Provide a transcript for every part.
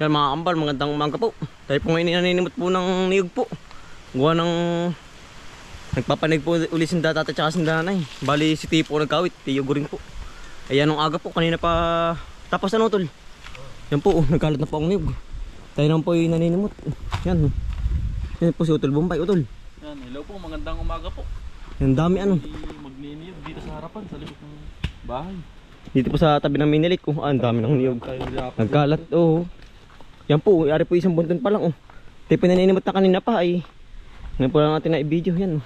Yan mga kambal, magandang umaga po. Tayo po ngayon naninimot po ng niyog po. Gawa ng... Nagpapanig po uli si data at saka si nanay. Bali si Tipo nagkawit, tiyog rin po. Ayan nung aga po, kanina pa... Tapos ano tol? Yan po, oh, nagkalat na po ang niyog. Tayo naman po yung naninimot. Yan. oh. Yan po si Utol Bombay, Utol. Yan, hello po, magandang umaga po. Yan dami ano. Magniniyog dito sa harapan, sa likod ng bahay. Dito po sa tabi ng minilit ko. Ah, ang dami ng niyog. Nagkalat, oo. Yan po, yari po isang bunton pa lang, oh. Tayo pinaninimot na kanina pa, ay. Ngayon po lang natin na i-video, yan, oh.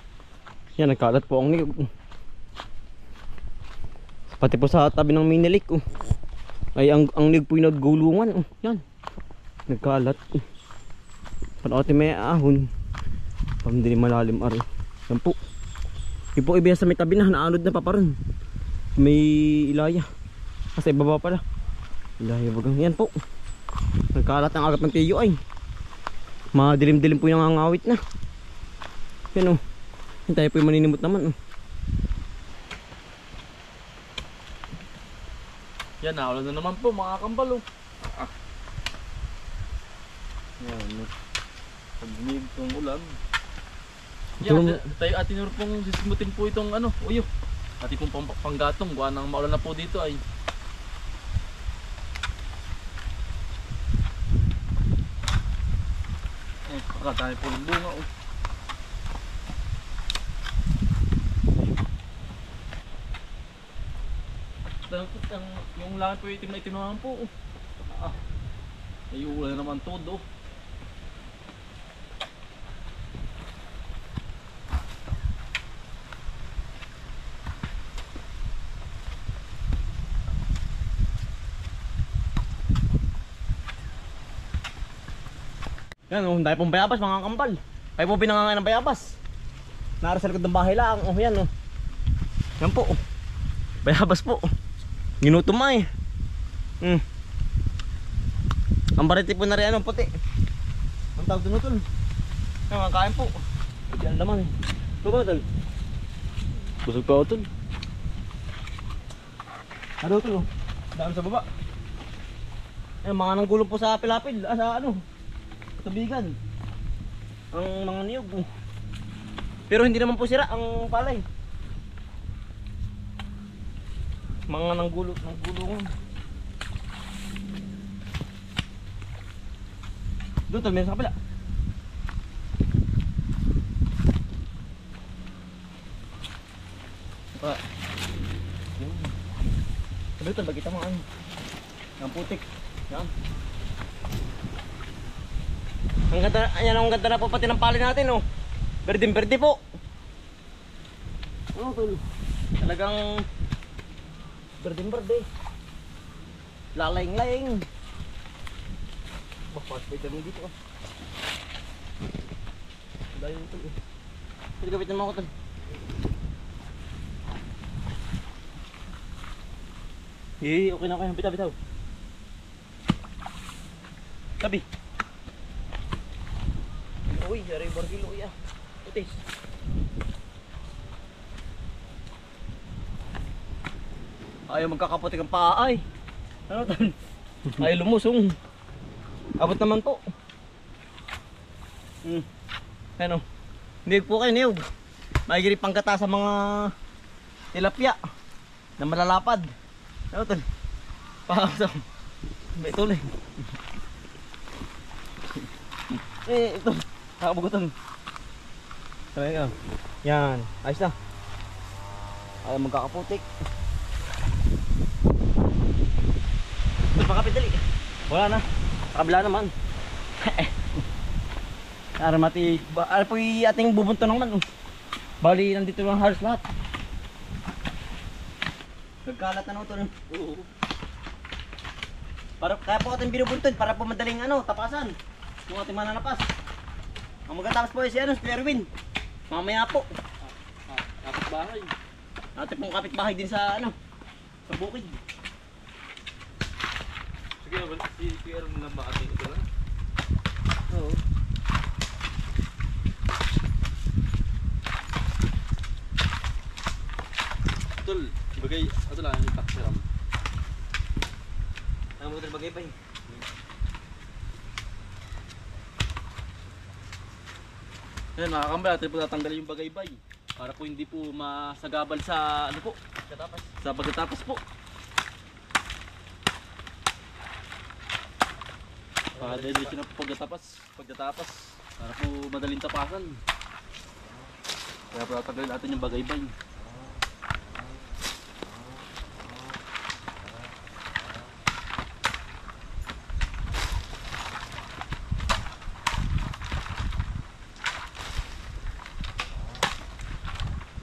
Yan, nagkalat po ang niyog. oh. Pati po sa tabi ng minilik, oh. Ay, ang, ang niyog po yung naggulungan, oh. Yan. Nagkalat, oh. Paano natin may ahon. Parang hindi malalim, ari. Yan po. Yung po ibiya sa may tabi na, naanod na pa pa rin. May ilaya. Kasi baba pala. Ilaya bagang. Yan po. Nagkalat ang agap ng tiyo ay. Madilim-dilim po yung angawit na. Yan o. Yan tayo po yung maninimot naman oh. o. Yan, naulan na naman po mga kambal oh. Ah. Yan, no. Pag-niyog tong ulan. Yan, Ito- tayo atin pong sisimutin po itong ano, uyo. Ati pong pang panggatong, gawa ng maulan na po dito ay. Pakatay po ng bunga oh. Dapat ang yung langit po itim na itim naman po. oh. Ah. Ay ulan na naman todo. Yan o. Tayo pong bayabas mga kampal. Tayo po pinangangan ng bayabas. Nara sa likod ng bahay lang. O yan o. Yan po. oh. Bayabas po. Ginutom ay. Hmm. Ang bariti po na rin ano puti. Ang tawag doon tol. Yan mga kain po. Ang laman eh. Ito ba tol? Busog pa utol. Ano tol? oh? Dami sa baba. Yan mga nanggulong po sa pilapil. Ah, sa ano? Tubigan. Ang mga niyog. Pero hindi naman po sira ang palay. Mga nanggulo, nanggulungan. Doon tol, meron sa kapila. Pa. Yun. Sabi bagita mo ano. Ang putik. Yan. Ang ganda, ayan ang ganda na po pati ng pali natin oh. Berdeng berde po. Oh, tol. Talagang berdeng berde. Lalayng-laying. Bakit pa ito dito ah. Dahil ito eh. Sige, gabitin mo ako tol. Eh, okay na kayo. Bitaw, bitaw. Tabi. Uy, yari barkilo ya. Utis. Ayaw magkakaputik ang paa ay. Ano tan? Ayaw lumusong. Abot naman po. Hmm. Ano? Niyog po kayo, niyog. Magiging panggata sa mga tilapia na malalapad. Ano to? Pasok. May tuloy. eh, ito. Nakabugutan. Sabi ka. Yan. Ayos na. Ay, magkakaputik. Ito, pakapit dali. Wala na. Kabila naman. Aramati. Ano po yung ating bubunto naman. Bali, nandito lang halos lahat. Nagkalat na ito. Oo. Para, kaya po ating binubuntod para po madaling ano, tapasan. Yung ating mananapas. Ang magkatapos po ay si ano, si Erwin. Mamaya po. Ah, kapit bahay. Ating pong kapitbahay din sa ano, sa bukid. Sige, si si Aaron lang ba ating ito lang? Oo. Tol, bagay, ito lang yung taxiram. Ang mga bagay pa eh. Yan mga kambal, natin po tatanggalin yung bagaybay. Para po hindi po masagabal sa ano po, Katapas. sa pagkatapos po. Para diretso na po pagkatapos, pagkatapos. Para po madaling tapasan. Kaya po tatanggalin natin yung bagaybay.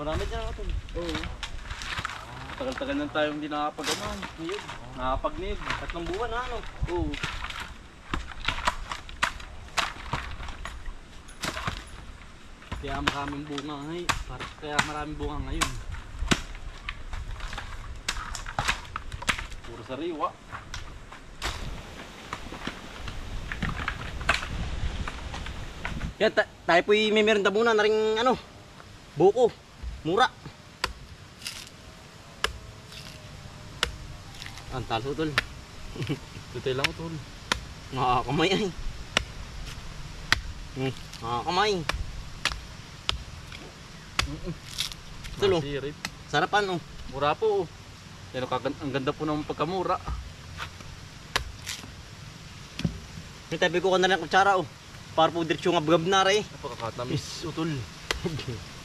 Marami dyan ako Oo. Tagal-tagal na tayong hindi nakapag ano, niyog. Nakapag-niyog. Tatlong buwan ano. Oo. Kaya maraming bunga ngay, par kaya maraming bunga ngayon. Puro sariwa. Yan, ta- tayo po'y may merenda muna na rin ano, buko, mura. Ang talo tol. Tutay lang utol. Nakakamay ay. Hmm, nakakamay. Tol oh, Masirit. sarap ano. Mura po. oh. Yan, ang ganda po ng pagkamura. May tabi ko ka na lang kutsara oh. Para po diretsyo nga bagab na rin. Napakakatamis utol.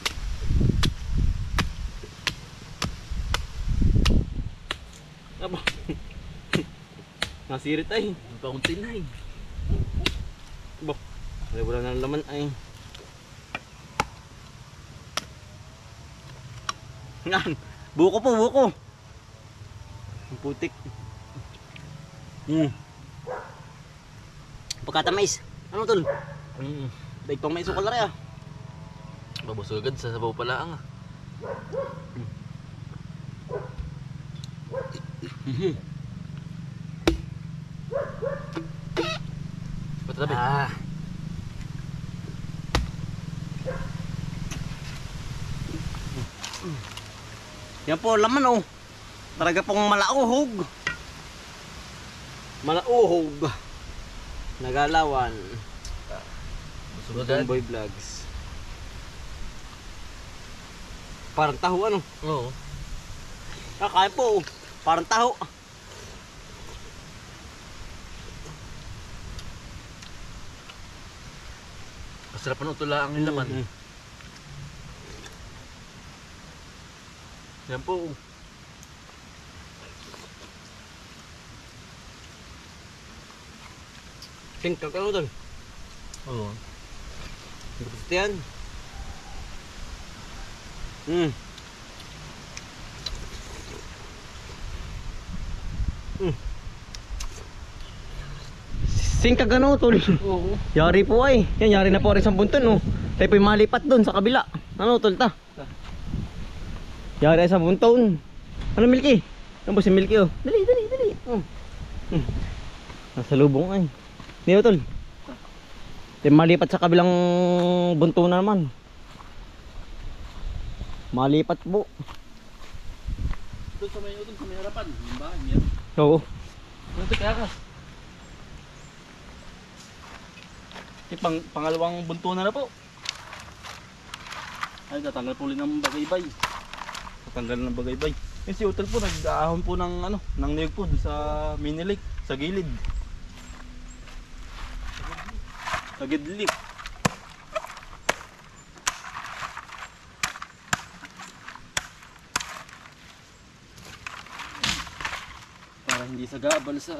Nasirit ay. Ang kaunti na eh. Ba, ay wala na laman ay. Yan, buko po, buko. Ang putik. Hmm. Pagkatamais. Ano tol? Mm. Daig pang may sukal na rin ah. Babusugad sa sabaw pala ang ah. Patabi. Ah. Yan po, laman oh. Talaga pong malauhog. Malauhog. Nagalawan. Busugad. Boy Vlogs. Parang taho ano? Oo. Kakain po. oh. Parang taho. Masarap ano tula ang laman. Mm. Yan po. Singkag ano tol? Oo. Gusto yan. Hmm. Hmm. Singkag ano tol? Oo. Yari po ay. Yan, yari na po rin sa bunton oh. Tayo po'y malipat doon sa kabila. Ano tol ta? Yari sa bunton. Ano Milky? Ano ba si Milky oh? Dali, dali, dali. Oh. Hmm. Nasa lubong ay. Niyo tol. Tayo malipat sa kabilang bunto na naman. Malipat po. Doon sa may doon sa may harapan. Yung bahay niya. Oo. Ano ito kaya ka? Yung pang, pangalawang bunto na po. Ay, tatanggal po ulit ng bagaybay. Tatanggal ng bagaybay. Yung si Utol po, nag-aahon po ng ano, ng niyog po sa mini lake, sa gilid. Sa gidlip. Para hindi sa gabal sa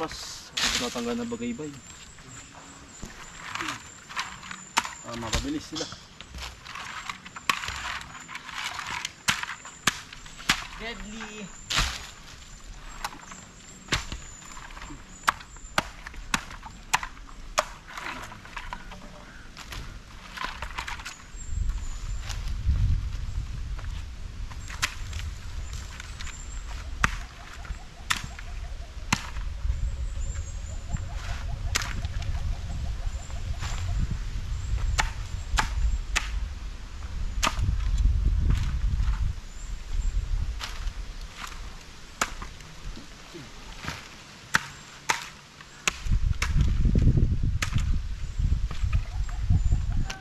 magkatapos tinatanggal na bagaybay para makabilis sila Deadly.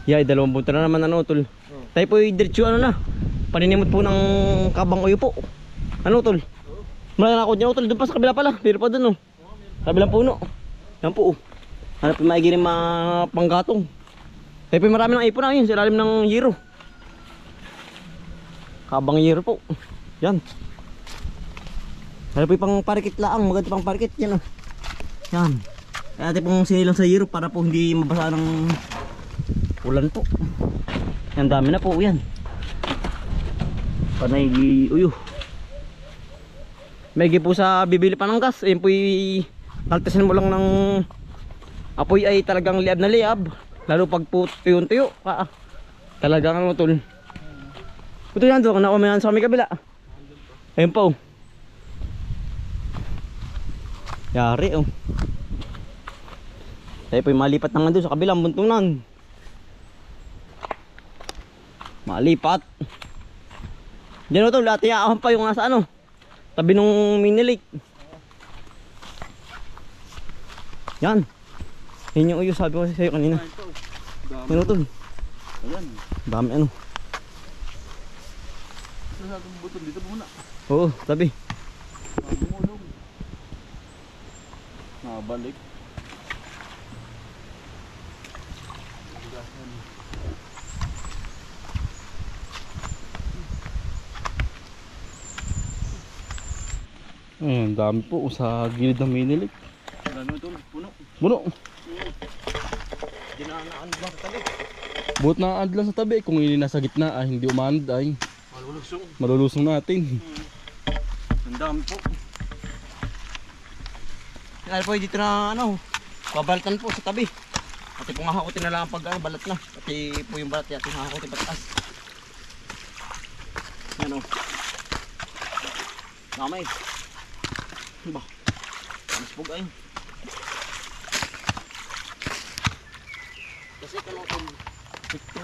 Yeah, dalawang punta na naman ano tol. Tayo po yung diretso ano na. Paninimot po ng kabang uyo po. Ano tol? Mula na ako niya tol. Doon pa sa kabila pala. Pero pa doon oh. Kabilang puno. Yan po oh. Ano po maigirin mga panggatong. Tayo po yung marami ng ipon na yun. Sa ilalim ng yero. Kabang yero po. Yan. Ano po yung pang parikit laang. Maganda pang parikit. Yan oh. Yan. Kaya natin pong sinilang sa yero para po hindi mabasa ng ulan po. Yan dami na po yan. Panay uyo. May po sa bibili pa ng gas. Ayun po y kaltasan mo lang ng apoy ay talagang liab na liab. Lalo pag po tuyo-tuyo. Ah, talagang ano tol. Ito yan doon. Nakumayan sa kami kabila. Ayun po. Yari oh. Tayo po malipat naman doon sa kabilang buntungan. Malipat. Diyan o to, lahat iaahan pa yung nasa ano. Tabi nung mini lake. Yan. Yan yung uyo sabi ko sa'yo kanina. Ito. Yan o tol. Ayan. Dami ano. Ito sa ating butol dito muna. Oo, tabi. Nabalik. Ayun, dami po sa gilid ng minilik. Ano ito? Puno. Puno. Dinanaan ba sa tabi? Buot na adlan sa tabi. Kung ini nasa gitna ay hindi umand ay Malulusong. malulusong natin. Ang dami po. Kaya po dito na ano, babalatan po sa tabi. Pati po hahakutin na lang pag ano, balat na. Pati po yung balat yatin hahakutin pataas. Yan o. Damay. Ba. Mas pug ay. Kasi kano kung ito.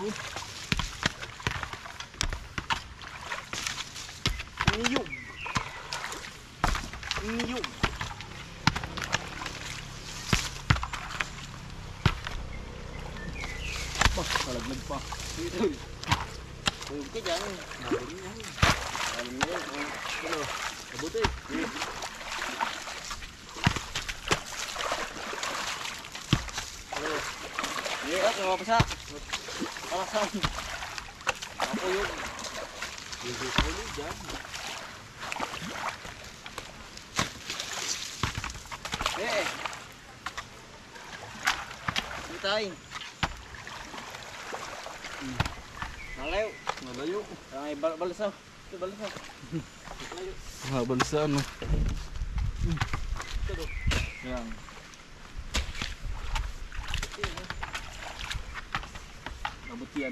Niyog. Niyog. Bah, kalaglag pa. Huwag ka dyan. Alam niya. Alam niya. Ano? Kabuti. Ano? Mapasa. Palasan. Ako yun. Hindi ko ulit dyan. Eh. Hindi tayo. Nalayo. Malayo. Ay, bal balasaw. Ito balasaw. Nalayo. Habal sa ano. Yan. Abot yan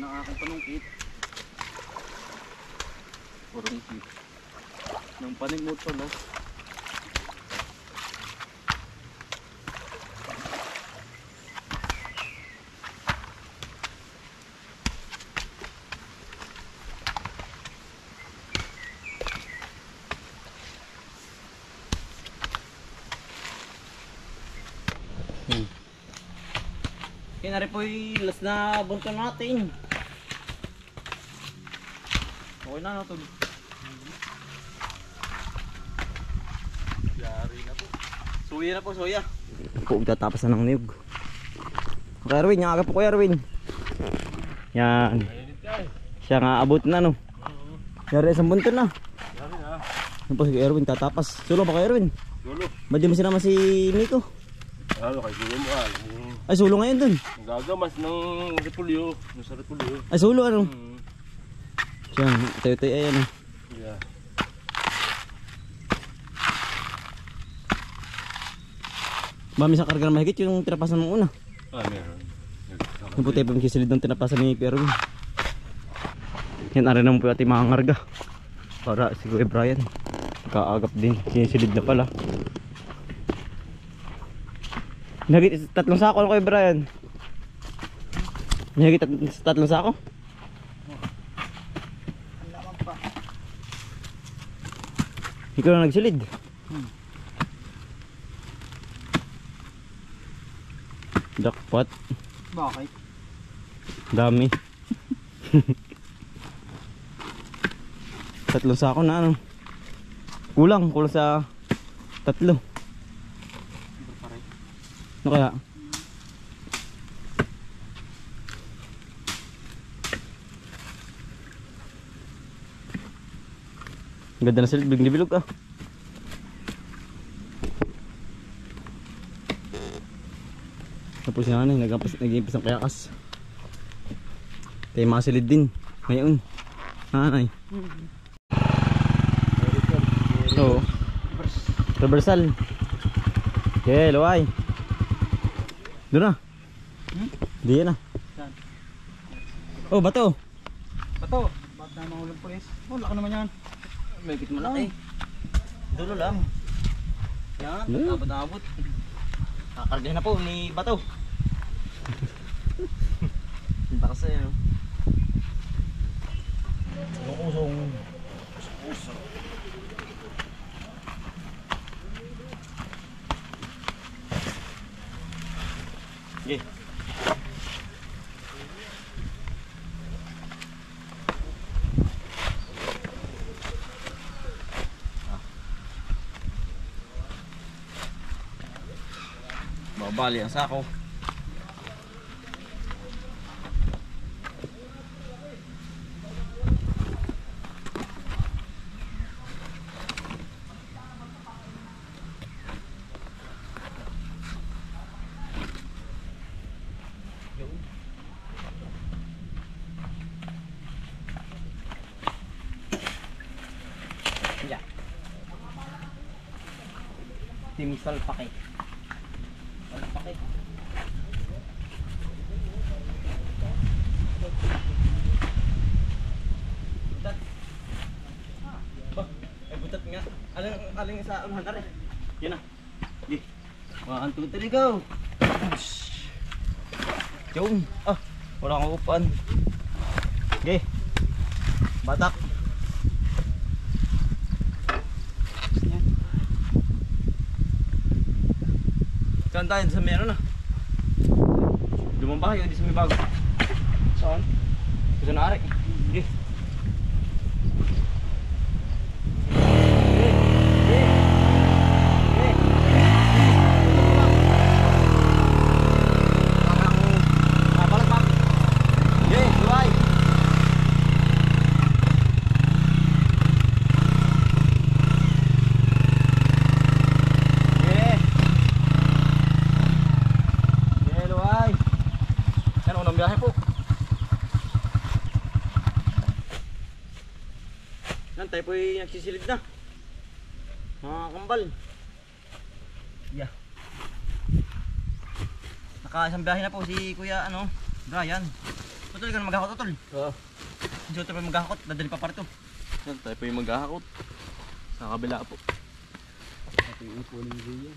ang aking panungkit. Panungkit. Nang paningmot pa no. Na rin po yung last na bunto natin. Okay na no, tol. Yari na po. Suya na po, suya. Po, tatapos na ng niyog. Okay, Erwin, yung aga po ko, Erwin. Yan. Siya nga abot na, no? Yari, isang bunto na. Yari na. Yan po si Erwin, tatapas. Sulo ba kay Erwin? Ba't di mo sinama si Nico? Ano kay Kuya mo ah. Ay, sulo ngayon dun. Gagamas ng repulyo. Sa repulyo. Ay, sulo, ano? Hmm. Siya, tayo-tayo, ayan. Yeah. Mami sa karga na mahigit yung tinapasan ng una. Ah, meron. Yung puti pa yung kisilid ng tinapasan ni Erwin. Yan, arin naman po ating mga ngarga. Para si Kuya Brian. Kaagap din. Sinisilid na pala. Nagit tatlong sako ano Kuya Brian? Nagit tat tatlong sako? Ikaw na nagsilid. Jackpot. Bakit? Dami. Tatlong sako na ano. Kulang, kulang sa tatlo. Ano kaya? Ganda na sila, bilog na ah. Tapos na ano, nag-impas nag ng kayakas. Tayo masilid din. Ngayon. Nanay. Oo. Reversal. Okay, luway. Doon na. Di yan na. Oh, bato. Bato, bakit naman ulang pulis? Oh, laki naman yan. Medyo malaki. Dulo lang. Yan, abot-abot. Kakargahin na po ni Bato. Babali ang sako. Yeah. Team Salpake. Salpake. Butat. Ba, ay butat nga. Aling aling sa unahan na rin. Di. One, two, three, go. Yung. Ah, wala kang upan. Okay. Batak. Saan tayo? Sa meron na. Lumang bahay, hindi sa may bago. Saan? Sa na. Sige. Yeah. Yelo ay. Yan unang biyahe po. Yan tayo po'y nagsisilid na. Mga kambal. Yeah. Naka isang biyahe na po si Kuya ano, Brian. Tutol ka na maghakot tutol. Oo. Si Tutol pa maghakot, dadali pa parito. Yan, tayo po yung maghahakot. Sa kabila po. Ating ipunin din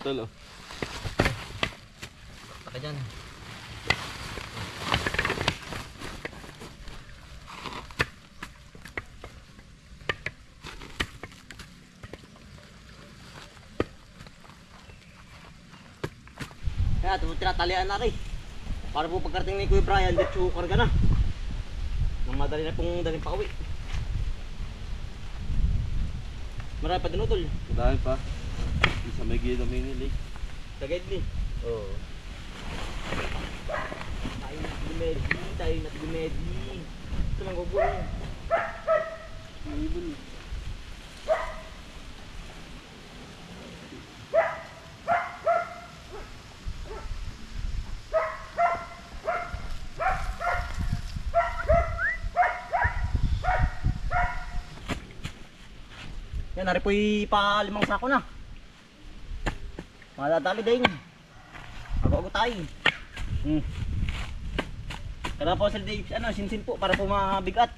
yan. Tolo. Taka dyan. Kaya ito tinatalian na rin. Para po pagkarating ni Kuya Brian, ditso karga na. Nang madali na pong daling pa uwi. Marami pa din utol. Dahil pa. Isa may gilid ng mini lake. Tagay din. Oo. Tayo na tigumedi, tayo na tigumedi. Ito lang gugulo. Ibon. Yan, nari po'y pa limang sako na. Madadali din. Ako-ako tayo. Hmm. Kailangan po sila di, ano, sinsin po para po mabigat.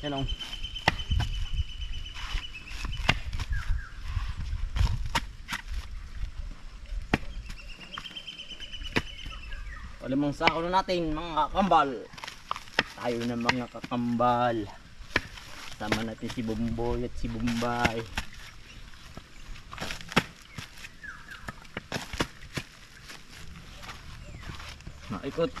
Yan o. Walang sako na natin mga kakambal. Tayo na mga kakambal. Sama natin si Bumboy at si Bumbay. Naikot.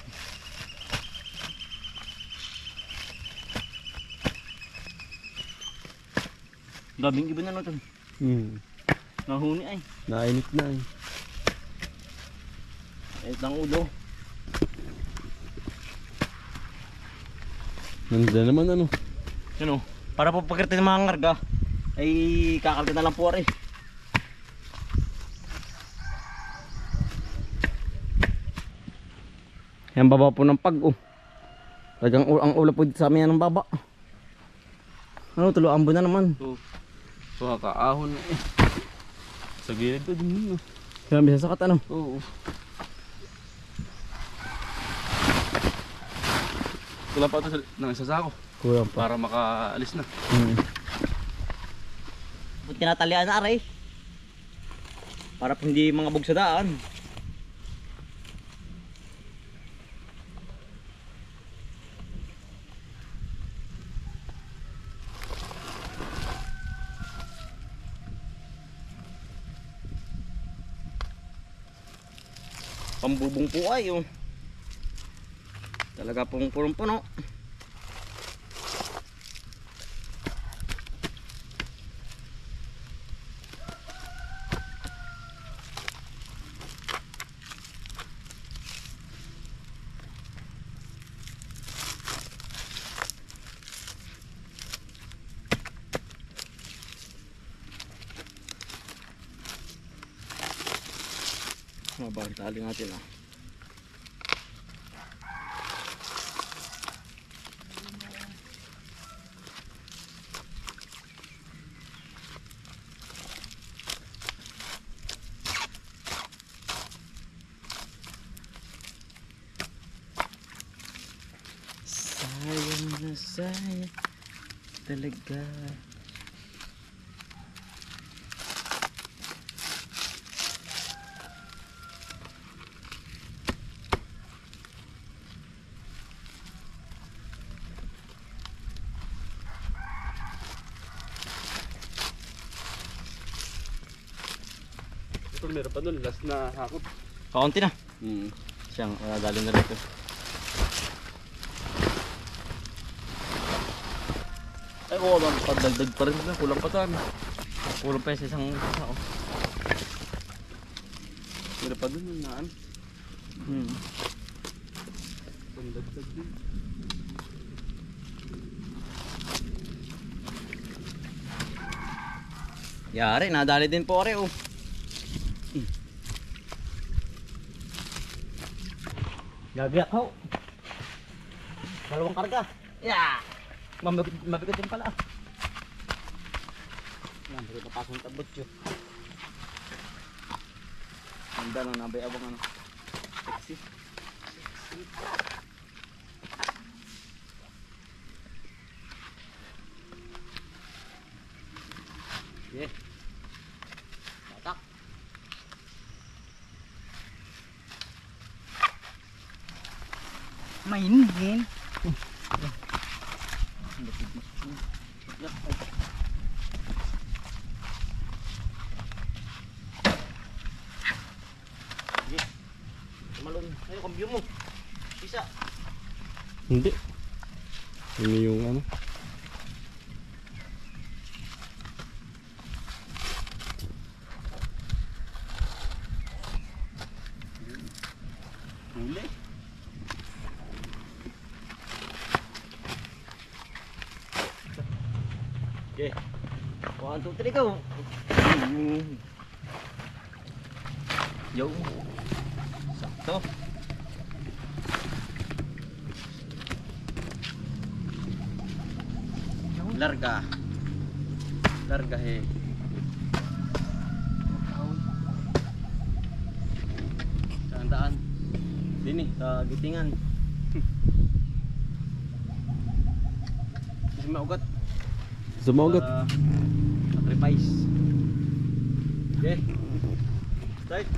Daming iba na natin. Hmm. Nahuni ay. Nainit na eh. Ayot ng ulo. Nandiyan naman ano. Yun o. Para po pagkarte ng mga ngarga, ay kakarga na lang po rin. Yan baba po ng pag oh. Talagang ang ulo po dito sa amin yan ng baba. Ano, tuluan po na naman. So, so kaahon na eh. Sa gilid to din yun. Kaya bisa sakat ano. Oo. Wala pa ito sa, ng isa sako Kulang para makaalis na. Hmm. Tinatalian na aray. Para po hindi mga bug sa daan. Pambubong po ay oh. Talaga pong purong puno. Mababa ang tali natin ah. Sayang na sayang talaga. Doon, last na hakot. Kaunti na. Hmm. Siyang uh, dali na rito. Ay, oo, oh, pagdagdag pa rin na, kulang pa tayo. Kulang pa sa isang isa oh. Meron pa doon yung naan. Hmm. Pagdagdag din. Yari, nadali din po ore oh. Gabiyak ho. Dalawang karga. Yeah. Mabigat, mabigat din pala. Hindi pa pasong tabot yun. Ganda ng nabay abang ano. Sexy. Yeah. Tatak. Mainin. Tumalon. Ayun, kambyo mo. Isa. Hindi. Yun yung ano. Huli. Okay. One, two, three, go. Yo. Sakto. Larga. Larga he. Ang daan. Din eh, sa gitingan. Kasi maugat. Sumogat. Para Sacrifice. Okay. Start.